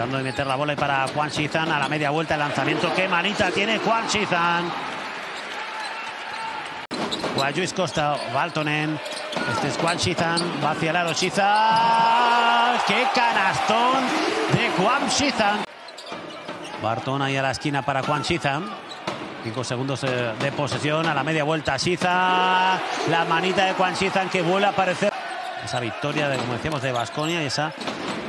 Tratando de meter la bola para Juan Shizan a la media vuelta el lanzamiento. ¡Qué manita tiene Juan Shizan! Guayuis Costa, Baltonen. Este es Juan Shizan. Va hacia el aro Shizan. ¡Qué canastón de Juan Shizan! Barton ahí a la esquina para Juan Shizan. Cinco segundos de posesión a la media vuelta. Shizan. La manita de Juan Shizan que vuelve a aparecer. Esa victoria, de, como decíamos, de Basconia y esa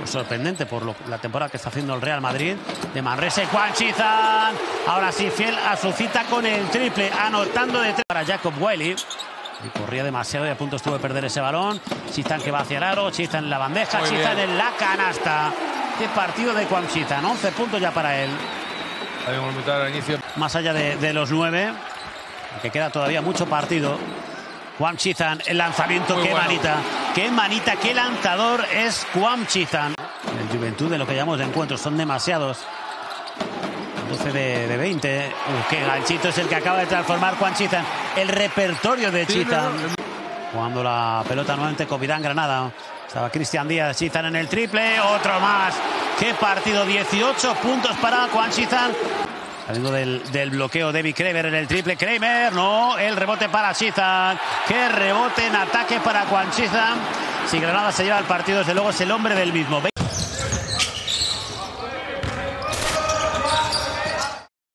sorprendente por lo, la temporada que está haciendo el Real Madrid. De Manresa, Juan Chizan. Ahora sí, fiel a su cita con el triple, anotando de tres para Jacob Wiley. Y corría demasiado y a punto estuvo de perder ese balón. Chizan que va hacia el aro, Chizan en la bandeja, Muy Chizan bien. en la canasta. Qué partido de Juan Chizan, 11 puntos ya para él. Al inicio. Más allá de, de los nueve, que queda todavía mucho partido. Juan Chizan, el lanzamiento, Muy qué bueno. manita, qué manita, qué lanzador es Juan Chizan. El Juventud de lo que llamamos de encuentros son demasiados. 12 de, de 20. Uh, qué ganchito es el que acaba de transformar Juan Chizan. El repertorio de Chizan. no. Jugando la pelota nuevamente Covirán Granada. Estaba Cristian Díaz, Chizan en el triple, otro más. Qué partido, 18 puntos para Juan Chizan. Saliendo del, del bloqueo David Kramer en el triple. Kramer, no, el rebote para Chizan. Qué rebote en ataque para Juan Chizan. Si Granada se lleva el partido, desde luego es el hombre del mismo.